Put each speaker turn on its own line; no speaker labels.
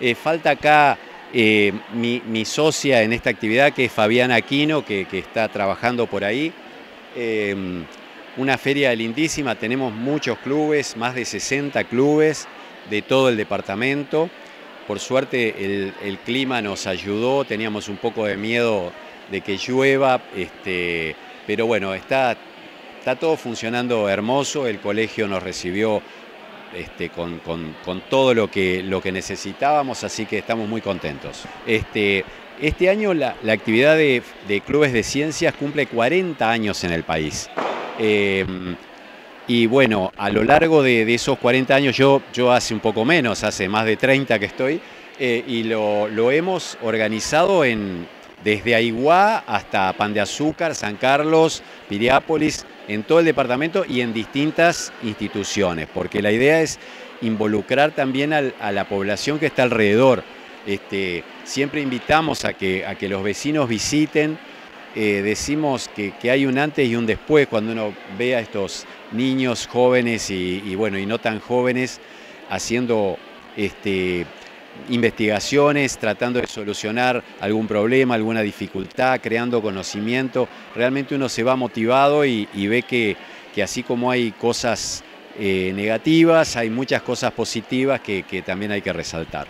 Eh, falta acá eh, mi, socia en esta actividad, que es Fabiana Aquino, que, está trabajando por ahí. Em, una feria lindísima, tenemos muchos clubes, más de 60 clubes de todo el departamento. Por suerte el, clima nos ayudó, teníamos un poco de miedo de que llueva, este, pero bueno, está, está todo funcionando hermoso, el colegio nos recibió este, con, todo lo que, lo que necesitábamos, así que estamos muy contentos. Este, este año la, actividad de, clubes de ciencias cumple 40 años en el país. Em, y bueno, a lo largo de, esos 40 años, yo, yo hace un poco menos, hace más de 30 que estoy, eh, y lo, lo, hemos organizado en, desde Aiguá hasta Pan de Azúcar, San Carlos, Piriápolis, en todo el departamento y en distintas instituciones, porque la idea es involucrar también a la población que está alrededor. Este, siempre invitamos a que, a que los vecinos visiten, eh, decimos que, hay un antes y un después cuando uno ve a estos niños jóvenes y, bueno, y no tan jóvenes haciendo este, investigaciones, tratando de solucionar algún problema, alguna dificultad, creando conocimiento. Realmente uno se va motivado y, ve que, que, así como hay cosas eh, negativas, hay muchas cosas positivas que también hay que resaltar.